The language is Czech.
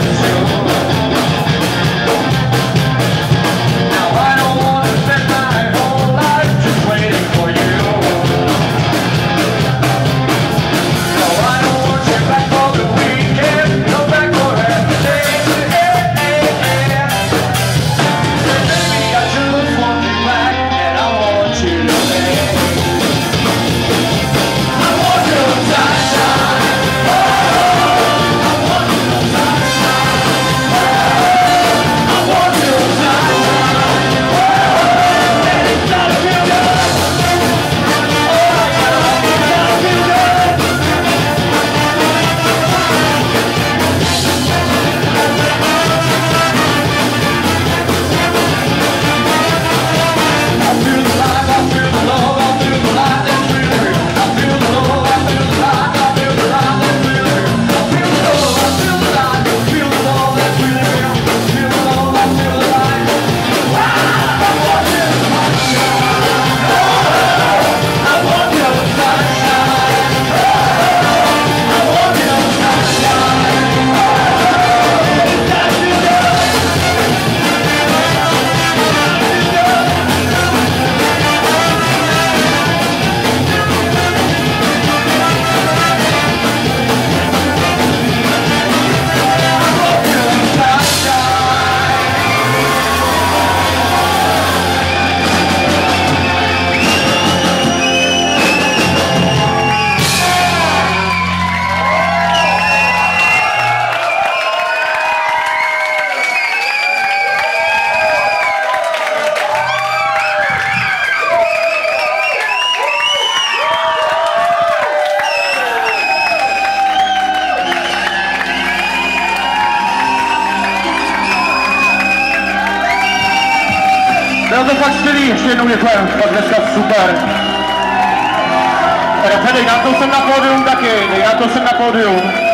Yeah. Nelze fakt skvělý, ještě jednou děkujem, fakt dneska super. Rafa, dej nám to jsem na pódium taky, dej nám to jsem na pódium.